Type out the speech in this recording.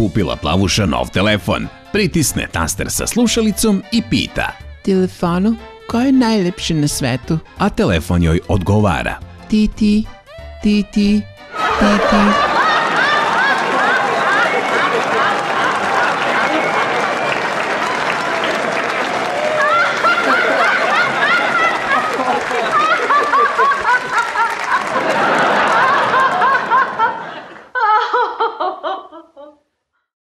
kupila plavuša nov telefon. Pritisne taster sa slušalicom i pita Telefonu, ko je najlepši na svetu? A telefon joj odgovara Ti ti, ti ti, ti ti.